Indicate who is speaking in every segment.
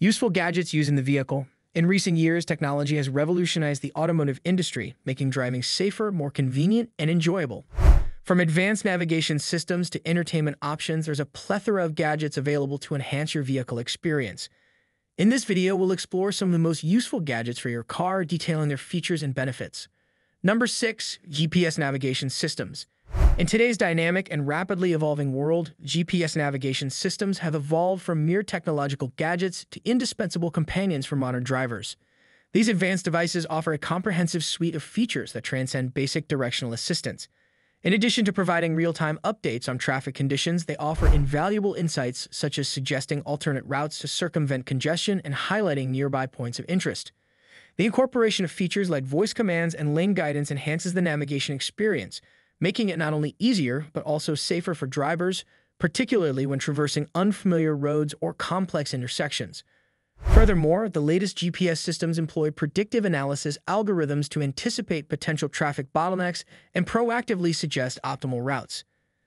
Speaker 1: Useful gadgets used in the vehicle. In recent years, technology has revolutionized the automotive industry, making driving safer, more convenient, and enjoyable. From advanced navigation systems to entertainment options, there's a plethora of gadgets available to enhance your vehicle experience. In this video, we'll explore some of the most useful gadgets for your car, detailing their features and benefits. Number 6. GPS Navigation Systems in today's dynamic and rapidly evolving world, GPS navigation systems have evolved from mere technological gadgets to indispensable companions for modern drivers. These advanced devices offer a comprehensive suite of features that transcend basic directional assistance. In addition to providing real-time updates on traffic conditions, they offer invaluable insights such as suggesting alternate routes to circumvent congestion and highlighting nearby points of interest. The incorporation of features like voice commands and lane guidance enhances the navigation experience, making it not only easier, but also safer for drivers, particularly when traversing unfamiliar roads or complex intersections. Furthermore, the latest GPS systems employ predictive analysis algorithms to anticipate potential traffic bottlenecks and proactively suggest optimal routes.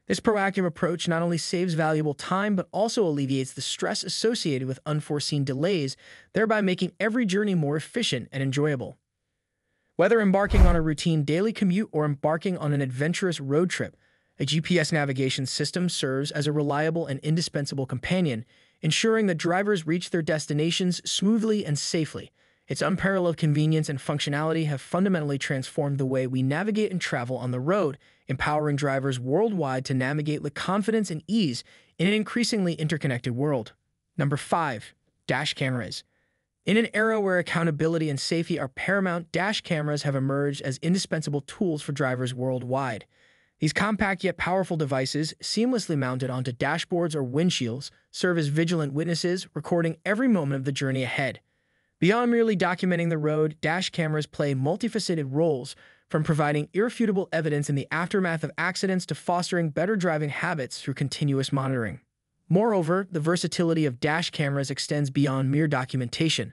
Speaker 1: This proactive approach not only saves valuable time, but also alleviates the stress associated with unforeseen delays, thereby making every journey more efficient and enjoyable. Whether embarking on a routine daily commute or embarking on an adventurous road trip, a GPS navigation system serves as a reliable and indispensable companion, ensuring that drivers reach their destinations smoothly and safely. Its unparalleled convenience and functionality have fundamentally transformed the way we navigate and travel on the road, empowering drivers worldwide to navigate with confidence and ease in an increasingly interconnected world. Number 5. Dash cameras. In an era where accountability and safety are paramount, dash cameras have emerged as indispensable tools for drivers worldwide. These compact yet powerful devices, seamlessly mounted onto dashboards or windshields, serve as vigilant witnesses, recording every moment of the journey ahead. Beyond merely documenting the road, dash cameras play multifaceted roles, from providing irrefutable evidence in the aftermath of accidents to fostering better driving habits through continuous monitoring. Moreover, the versatility of dash cameras extends beyond mere documentation.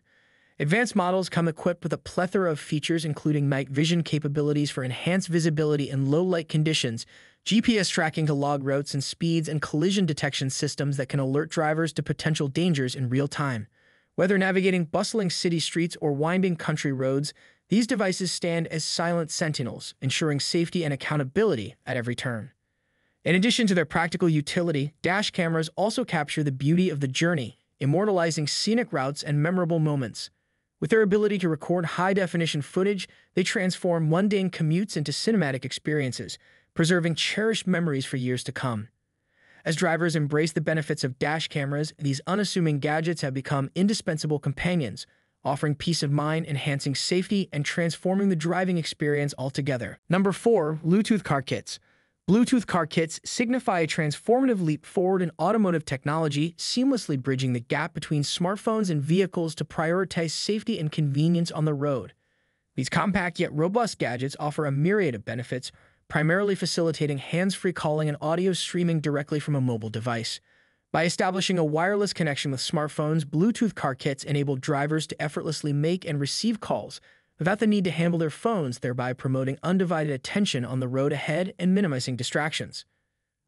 Speaker 1: Advanced models come equipped with a plethora of features including night vision capabilities for enhanced visibility in low-light conditions, GPS tracking to log routes and speeds, and collision detection systems that can alert drivers to potential dangers in real time. Whether navigating bustling city streets or winding country roads, these devices stand as silent sentinels, ensuring safety and accountability at every turn. In addition to their practical utility, dash cameras also capture the beauty of the journey, immortalizing scenic routes and memorable moments. With their ability to record high-definition footage, they transform mundane commutes into cinematic experiences, preserving cherished memories for years to come. As drivers embrace the benefits of dash cameras, these unassuming gadgets have become indispensable companions, offering peace of mind, enhancing safety, and transforming the driving experience altogether. Number 4. Bluetooth Car Kits Bluetooth car kits signify a transformative leap forward in automotive technology, seamlessly bridging the gap between smartphones and vehicles to prioritize safety and convenience on the road. These compact yet robust gadgets offer a myriad of benefits, primarily facilitating hands-free calling and audio streaming directly from a mobile device. By establishing a wireless connection with smartphones, Bluetooth car kits enable drivers to effortlessly make and receive calls, without the need to handle their phones, thereby promoting undivided attention on the road ahead and minimizing distractions.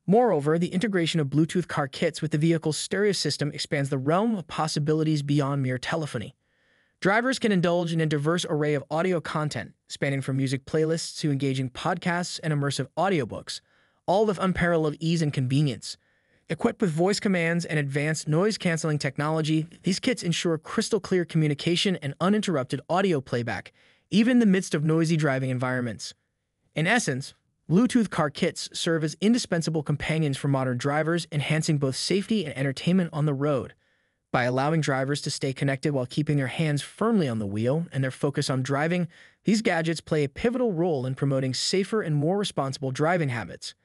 Speaker 1: Moreover, the integration of Bluetooth car kits with the vehicle's stereo system expands the realm of possibilities beyond mere telephony. Drivers can indulge in a diverse array of audio content, spanning from music playlists to engaging podcasts and immersive audiobooks, all with unparalleled ease and convenience. Equipped with voice commands and advanced noise-canceling technology, these kits ensure crystal-clear communication and uninterrupted audio playback, even in the midst of noisy driving environments. In essence, Bluetooth car kits serve as indispensable companions for modern drivers, enhancing both safety and entertainment on the road. By allowing drivers to stay connected while keeping their hands firmly on the wheel and their focus on driving, these gadgets play a pivotal role in promoting safer and more responsible driving habits.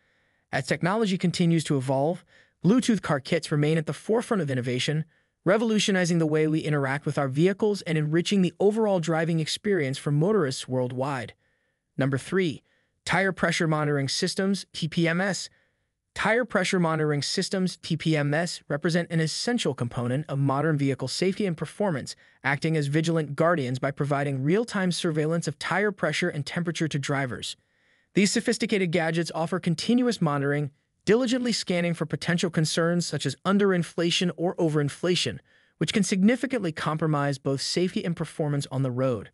Speaker 1: As technology continues to evolve, Bluetooth car kits remain at the forefront of innovation, revolutionizing the way we interact with our vehicles and enriching the overall driving experience for motorists worldwide. Number 3. Tire Pressure Monitoring Systems, TPMS. Tire pressure monitoring systems, TPMS, represent an essential component of modern vehicle safety and performance, acting as vigilant guardians by providing real-time surveillance of tire pressure and temperature to drivers. These sophisticated gadgets offer continuous monitoring, diligently scanning for potential concerns such as underinflation or overinflation, which can significantly compromise both safety and performance on the road.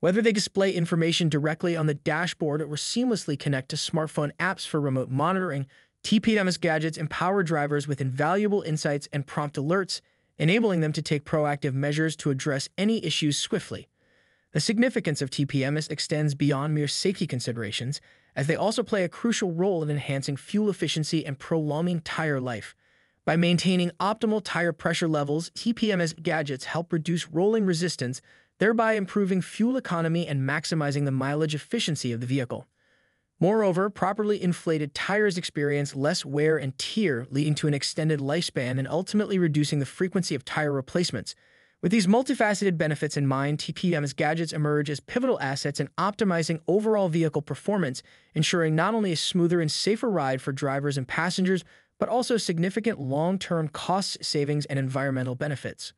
Speaker 1: Whether they display information directly on the dashboard or seamlessly connect to smartphone apps for remote monitoring, TPMS gadgets empower drivers with invaluable insights and prompt alerts, enabling them to take proactive measures to address any issues swiftly. The significance of TPMS extends beyond mere safety considerations, as they also play a crucial role in enhancing fuel efficiency and prolonging tire life. By maintaining optimal tire pressure levels, TPMS gadgets help reduce rolling resistance, thereby improving fuel economy and maximizing the mileage efficiency of the vehicle. Moreover, properly inflated tires experience less wear and tear, leading to an extended lifespan and ultimately reducing the frequency of tire replacements. With these multifaceted benefits in mind, TPMS gadgets emerge as pivotal assets in optimizing overall vehicle performance, ensuring not only a smoother and safer ride for drivers and passengers, but also significant long-term cost savings and environmental benefits.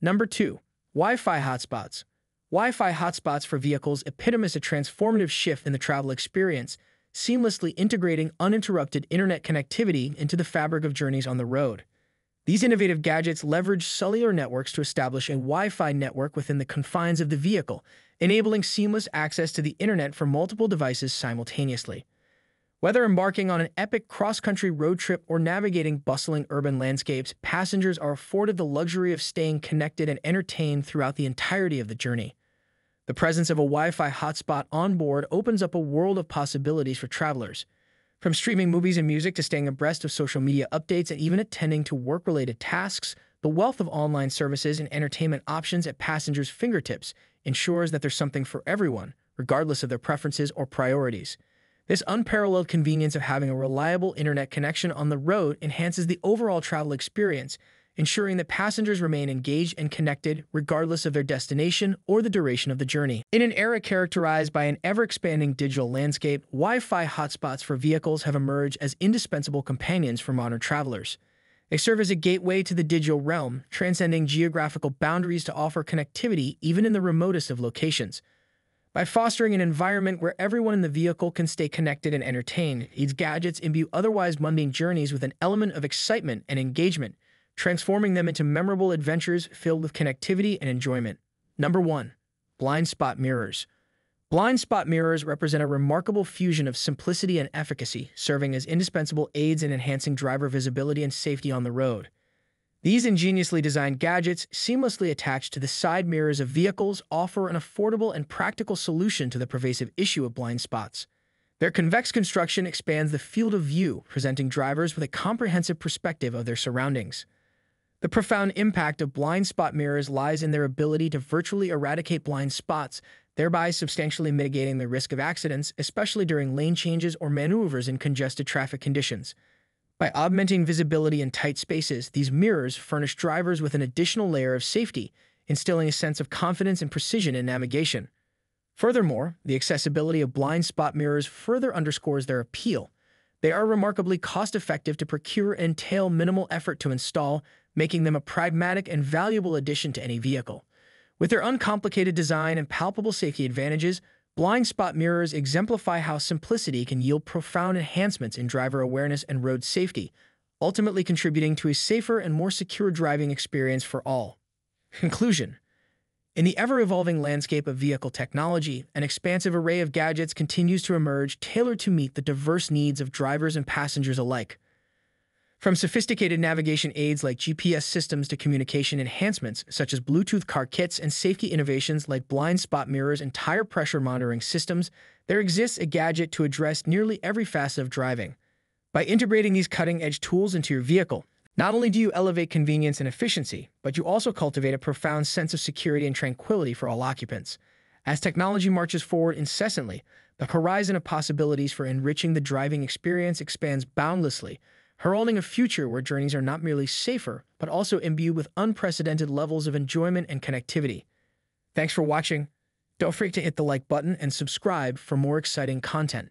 Speaker 1: Number 2. Wi-Fi hotspots. Wi-Fi hotspots for vehicles epitomize a transformative shift in the travel experience, seamlessly integrating uninterrupted internet connectivity into the fabric of journeys on the road. These innovative gadgets leverage cellular networks to establish a Wi-Fi network within the confines of the vehicle, enabling seamless access to the internet for multiple devices simultaneously. Whether embarking on an epic cross-country road trip or navigating bustling urban landscapes, passengers are afforded the luxury of staying connected and entertained throughout the entirety of the journey. The presence of a Wi-Fi hotspot on board opens up a world of possibilities for travelers. From streaming movies and music to staying abreast of social media updates and even attending to work-related tasks, the wealth of online services and entertainment options at passengers' fingertips ensures that there's something for everyone, regardless of their preferences or priorities. This unparalleled convenience of having a reliable internet connection on the road enhances the overall travel experience ensuring that passengers remain engaged and connected regardless of their destination or the duration of the journey. In an era characterized by an ever-expanding digital landscape, Wi-Fi hotspots for vehicles have emerged as indispensable companions for modern travelers. They serve as a gateway to the digital realm, transcending geographical boundaries to offer connectivity even in the remotest of locations. By fostering an environment where everyone in the vehicle can stay connected and entertained, these gadgets imbue otherwise mundane journeys with an element of excitement and engagement, transforming them into memorable adventures filled with connectivity and enjoyment. Number 1. Blind Spot Mirrors Blind spot mirrors represent a remarkable fusion of simplicity and efficacy, serving as indispensable aids in enhancing driver visibility and safety on the road. These ingeniously designed gadgets, seamlessly attached to the side mirrors of vehicles, offer an affordable and practical solution to the pervasive issue of blind spots. Their convex construction expands the field of view, presenting drivers with a comprehensive perspective of their surroundings. The profound impact of blind spot mirrors lies in their ability to virtually eradicate blind spots, thereby substantially mitigating the risk of accidents, especially during lane changes or maneuvers in congested traffic conditions. By augmenting visibility in tight spaces, these mirrors furnish drivers with an additional layer of safety, instilling a sense of confidence and precision in navigation. Furthermore, the accessibility of blind spot mirrors further underscores their appeal. They are remarkably cost-effective to procure and entail minimal effort to install, making them a pragmatic and valuable addition to any vehicle. With their uncomplicated design and palpable safety advantages, blind spot mirrors exemplify how simplicity can yield profound enhancements in driver awareness and road safety, ultimately contributing to a safer and more secure driving experience for all. Conclusion In the ever evolving landscape of vehicle technology, an expansive array of gadgets continues to emerge tailored to meet the diverse needs of drivers and passengers alike. From sophisticated navigation aids like GPS systems to communication enhancements such as Bluetooth car kits and safety innovations like blind spot mirrors and tire pressure monitoring systems, there exists a gadget to address nearly every facet of driving. By integrating these cutting-edge tools into your vehicle, not only do you elevate convenience and efficiency, but you also cultivate a profound sense of security and tranquility for all occupants. As technology marches forward incessantly, the horizon of possibilities for enriching the driving experience expands boundlessly, heralding a future where journeys are not merely safer, but also imbued with unprecedented levels of enjoyment and connectivity. Thanks for watching. Don't forget to hit the like button and subscribe for more exciting content.